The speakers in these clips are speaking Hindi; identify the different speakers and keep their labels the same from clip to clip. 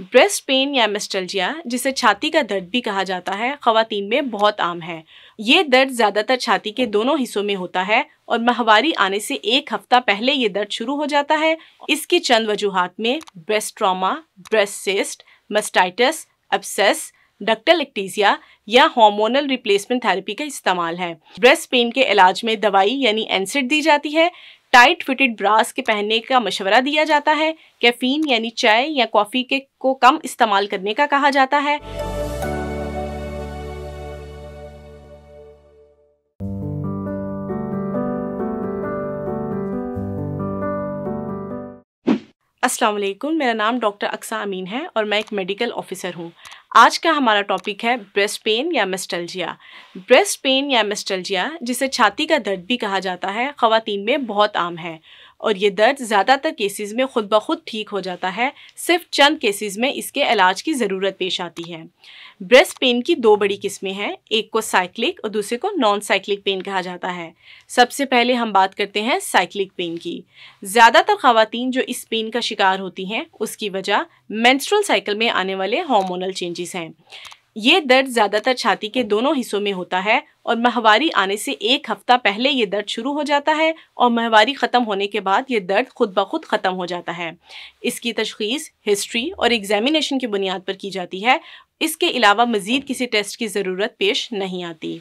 Speaker 1: ब्रेस्ट पेन या मिस्टल्जिया जिसे छाती का दर्द भी कहा जाता है खातन में बहुत आम है। ये दर्द ज़्यादातर छाती के दोनों हिस्सों में होता है और माहवारी आने से एक हफ़्ता पहले ये दर्द शुरू हो जाता है। इसकी चंद वजूहत में breast trauma breast cyst mastitis abscess ductal ectasia या हार्मोनल रिप्लेसमेंट थेरेपी का इस्तेमाल है। ब्रेस्ट पेन के इलाज में दवाई यानी एनसिड दी जाती है। टाइट फिटेड ब्रास के पहनने का मशवरा दिया जाता है। कैफीन यानी चाय या कॉफ़ी के को कम इस्तेमाल करने का कहा जाता है। वालेकुम मेरा नाम डॉक्टर अक्सा अमीन है और मैं एक मेडिकल ऑफिसर हूँ। आज का हमारा टॉपिक है ब्रेस्ट पेन या मिस्टल्जिया ब्रेस्ट पेन या मिस्टल्जिया जिसे छाती का दर्द भी कहा जाता है, ख़वातीन में बहुत आम है। और ये दर्द ज़्यादातर केसेस में खुद ब खुद ठीक हो जाता है। सिर्फ़ चंद केसेस में इसके इलाज की ज़रूरत पेश आती है। ब्रेस्ट पेन की दो बड़ी किस्में हैं, एक को साइक्लिक और दूसरे को नॉन साइक्लिक पेन कहा जाता है। सबसे पहले हम बात करते हैं साइक्लिक पेन की। ज़्यादातर खातन जो इस पेन का शिकार होती हैं, उसकी वजह मैंस्ट्रल साइकिल में आने वाले हार्मोनल चेंजेस हैं। ये दर्द ज़्यादातर छाती के दोनों हिस्सों में होता है और माहवारी आने से एक हफ़्ता पहले ये दर्द शुरू हो जाता है और माहवारी ख़त्म होने के बाद ये दर्द खुद ब खुद ख़त्म हो जाता है। इसकी तशखीस, हिस्ट्री और एग्जामिनेशन की बुनियाद पर की जाती है। इसके अलावा मज़ीद किसी टेस्ट की ज़रूरत पेश नहीं आती।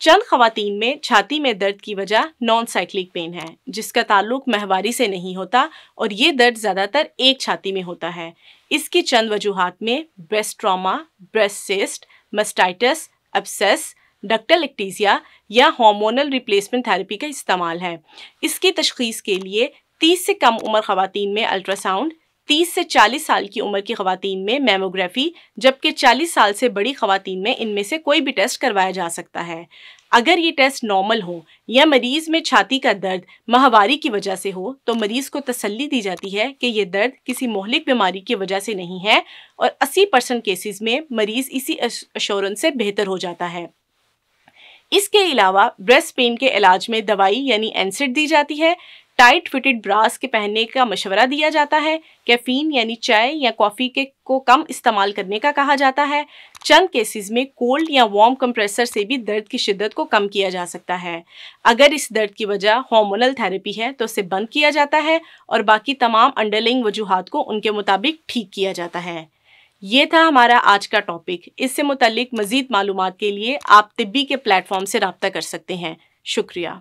Speaker 1: चंद खातन में छाती में दर्द की वजह नॉन साइक्लिक पेन है, जिसका ताल्लुक महवारी से नहीं होता और ये दर्द ज़्यादातर एक छाती में होता है। इसकी चंद वजूहत में breast trauma breast cyst mastitis abscess ductal ectasia या हार्मोनल रिप्लेसमेंट थेरेपी का इस्तेमाल है। इसकी तशखीस के लिए 30 से कम उम्र खातन में अल्ट्रासाउंड 30 से 40 साल की उम्र की खातन में मेमोग्राफी, जबकि 40 साल से बड़ी खातन में इनमें से कोई भी टेस्ट करवाया जा सकता है। अगर ये टेस्ट नॉर्मल हो या मरीज़ में छाती का दर्द माहवारी की वजह से हो तो मरीज़ को तसल्ली दी जाती है कि ये दर्द किसी मोहलिक बीमारी की वजह से नहीं है और 80 परसेंट केसेस में मरीज़ इसी अश्योरेंस से बेहतर हो जाता है। इसके अलावा ब्रेस्ट पेन के इलाज में दवाई यानी एनसिड दी जाती है टाइट फिटेड ब्रास के पहनने का मशवरा दिया जाता है। कैफीन यानी चाय या कॉफ़ी के को कम इस्तेमाल करने का कहा जाता है। चंद केसेस में कोल्ड या वार्म कंप्रेसर से भी दर्द की शिद्दत को कम किया जा सकता है। अगर इस दर्द की वजह हार्मोनल थेरेपी है तो उसे बंद किया जाता है और बाकी तमाम अंडरलिंग वजूहत को उनके मुताबिक ठीक किया जाता है। ये था हमारा आज का टॉपिक इससे मुतलिक मज़ीद मालूम के लिए आप तिब्बी के प्लेटफॉर्म से रबता कर सकते हैं। शुक्रिया।